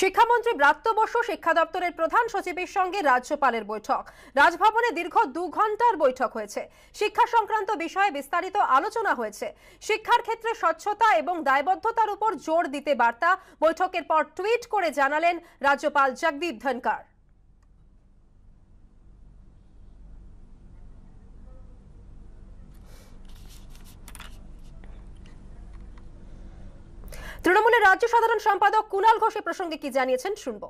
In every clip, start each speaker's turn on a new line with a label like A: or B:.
A: শিক্ষামন্ত্রী ব্রাত্য বসু শিক্ষা দপ্তরের প্রধান সচিবের সঙ্গে রাজ্যপালের বৈঠক। রাজভবনে দীর্ঘ দু ঘণ্টার বৈঠক হয়েছে। শিক্ষা সংক্রান্ত বিষয়ে বিস্তারিত আলোচনা হয়েছে। শিক্ষার ক্ষেত্রে স্বচ্ছতা এবং দায়বদ্ধতার উপর জোর দিতে বার্তা বৈঠকের পর টুইট করে জানালেন রাজ্যপাল জগদীপ ধনকার তৃণমূলের রাজ্য সাধারণ সম্পাদক কুণাল ঘোষ প্রসঙ্গে কি জানিয়েছেন শুনব।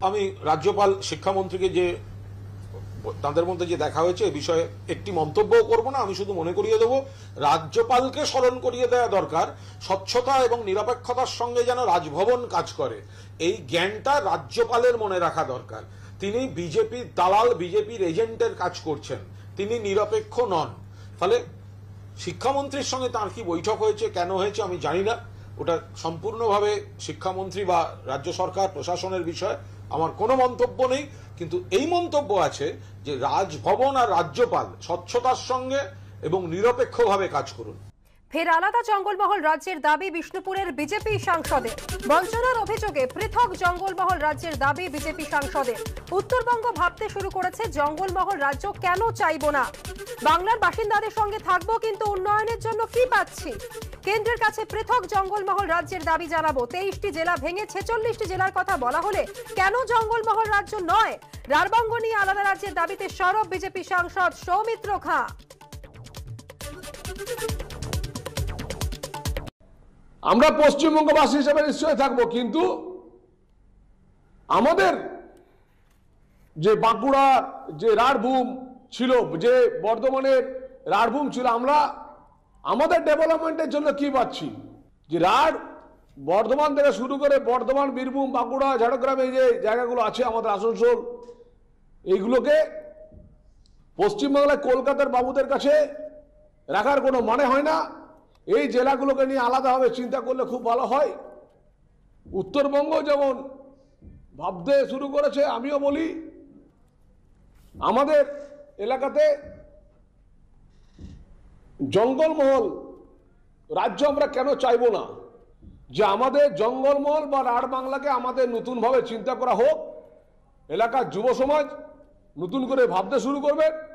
B: আমি রাজ্যপাল, শিক্ষামন্ত্রীকে যে, তাদের মধ্যে যে দেখা হয়েছে এ বিষয়ে একটি মন্তব্যও করব না, আমি শুধু মনে করিয়ে দেবো, রাজ্যপালকে স্মরণ করিয়ে দেওয়া দরকার, স্বচ্ছতা এবং নিরপেক্ষতার সঙ্গে যেন রাজভবন কাজ করে, এই জ্ঞানটা রাজ্যপালের মনে রাখা দরকার। তিনি বিজেপির দালাল, বিজেপির এজেন্টের কাজ করছেন, তিনি নিরপেক্ষ নন, ফলে শিক্ষামন্ত্রীর সঙ্গে তার কি বৈঠক হয়েছে, কেন হয়েছে আমি জানি না। ওটা সম্পূর্ণভাবে শিক্ষামন্ত্রী বা রাজ্য সরকার, প্রশাসনের বিষয়। আমার কোনো মন্তব্য নেই, কিন্তু এই মন্তব্য আছে যে রাজভবন আর রাজ্যপাল স্বচ্ছতার সঙ্গে এবং নিরপেক্ষভাবে কাজ করুন।
A: ফের আলাদা জঙ্গলমহল রাজ্যের দাবি বিষ্ণুপুরের বিজেপি সাংসদের। বঞ্চনার অভিযোগে পৃথক জঙ্গলমহল রাজ্যের দাবি বিজেপি সাংসদের। উত্তরবঙ্গ ভাবতে শুরু করেছে জঙ্গলমহল রাজ্য কেন চাইব না? বাংলার বাসিন্দাদের সঙ্গে থাকব কিন্তু উন্নয়নের জন্য কি পাচ্ছি? কেন্দ্রের কাছে পৃথক জঙ্গলমহল রাজ্যের দাবি জানাব। তেইশটি জেলা ভেঙে ছেচল্লিশটি জেলার কথা বলা হলে কেন জঙ্গলমহল রাজ্য নয়? রারবঙ্গ নিয়ে আলাদা রাজ্যের দাবিতে সরব বিজেপি সাংসদ সৌমিত্র খাঁ।
C: আমরা পশ্চিমবঙ্গবাসী হিসেবে নিশ্চয়ই থাকব, কিন্তু আমাদের যে বাঁকুড়া যে রাঢ়ভূম ছিল, যে বর্ধমানের রাঢ়ভূম ছিল, আমরা আমাদের ডেভেলপমেন্টের জন্য কি পাচ্ছি? যে রাঢ় বর্ধমান থেকে শুরু করে বর্ধমান, বীরভূম, বাঁকুড়া, ঝাড়গ্রাম এই যে জায়গাগুলো আছে আমাদের আসানসোল, এইগুলোকে পশ্চিমবাংলায় কলকাতার বাবুদের কাছে রাখার কোনো মানে হয় না। এই জেলাগুলোকে নিয়ে আলাদাভাবে চিন্তা করলে খুব ভালো হয়। উত্তরবঙ্গ যেমন ভাবতে শুরু করেছে, আমিও বলি, আমাদের এলাকাতে জঙ্গলমহল রাজ্য আমরা কেন চাইব না? যে আমাদের জঙ্গলমহল বা রাঢ় বাংলাকে আমাদের নতুনভাবে চিন্তা করা হোক। এলাকার যুব সমাজ নতুন করে ভাবতে শুরু করবে।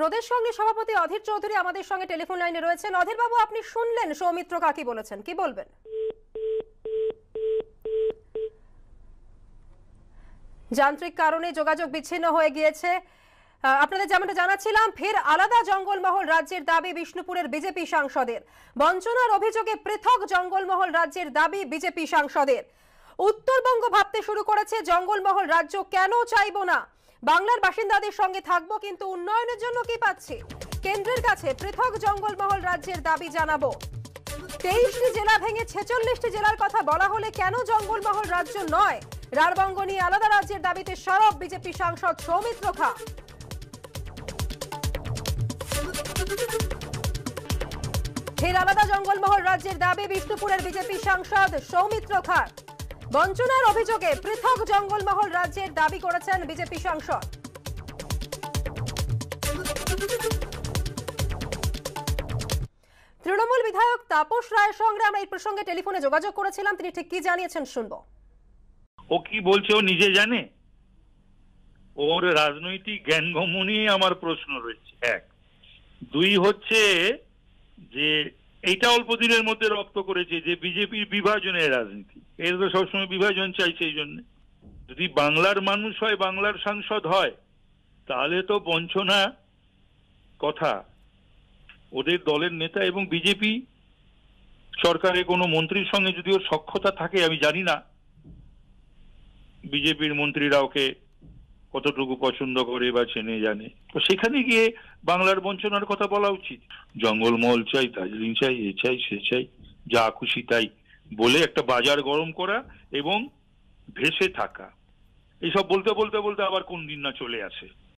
A: প্রদেশ কংগ্রেস সভাপতি অধীর চৌধুরী আমাদের সঙ্গে টেলিফোন লাইনে রয়েছেন। অধীর বাবু আপনি শুনলেন সৌমিত্র কাকি বলেছেন। কি বলবেন? যান্ত্রিক কারণে যোগাযোগ বিচ্ছিন্ন হয়ে গিয়েছে। আপনাদের যেমনটা জানাচ্ছিলাম, ফের আলাদা জঙ্গলমহল রাজ্যের দাবি বিষ্ণুপুরের বিজেপি সাংসদের। বঞ্চনার অভিযোগে পৃথক জঙ্গলমহল রাজ্যের দাবি বিজেপি সাংসদের। উত্তরবঙ্গ ভাবতে শুরু করেছে, জঙ্গলমহল রাজ্য কেন চাইব না? বাংলার বাসিন্দাদের সঙ্গে থাকব, কিন্তু উন্নয়নের জন্য কি পাচ্ছি? কেন্দ্রের কাছে পৃথক জঙ্গলমহল রাজ্যের দাবি জানাব। তেইশটি জেলা ভেঙে ছেচল্লিশটি জেলার কথা বলা হলে কেন জঙ্গলমহল রাজ্য নয়? রাঢ়বঙ্গ নিয়ে আলাদা রাজ্যের দাবিতে সরব বিজেপি সাংসদ সৌমিত্র খা। ফের আলাদা জঙ্গলমহল রাজ্যের দাবি বিষ্ণুপুরের বিজেপি সাংসদ সৌমিত্র খার বঞ্চনার অভিযোগে পৃথক জঙ্গলমহল রাজ্যের দাবি করেছেন বিজেপি সাংসদ। তৃণমূল বিধায়ক তাপস রায়ের সঙ্গে আমরা এই প্রসঙ্গে টেলিফোনে যোগাযোগ করেছিলাম। তিনি ঠিক কি জানিয়েছেন শুনব।
D: ও কি বলছে ও নিজে জানে? ওর রাজনৈতিক জ্ঞানগম্য নিয়ে আমার প্রশ্ন রয়েছে। এক, দুই হচ্ছে যে এইটা অল্প দিনের মধ্যে রপ্ত করেছে যে বিজেপির বিভাজনের রাজনীতি। এর তো সবসময় বিভাজন চাইছে এই জন্য। যদি বাংলার মানুষ হয়, বাংলার সাংসদ হয়, তাহলে তো বঞ্চনা কথা। ওদের দলের নেতা এবং বিজেপি সরকারের কোনো মন্ত্রীর সঙ্গে যদি ওর সক্ষতা থাকে, আমি জানি না। বিজেপির মন্ত্রীরা ওকে কতটুকু পছন্দ করে বা চেনে, জানে। তো সেখানে গিয়ে বাংলার বঞ্চনার কথা বলা উচিত। জঙ্গলমহল চাই, দার্জিলিং চাই, এ চাই, সে চাই, যা খুশি তাই। বলে একটা বাজার গরম করা এবং ভেসে থাকা। এইসব বলতে বলতে বলতে আবার কোন দিন না চলে আসে।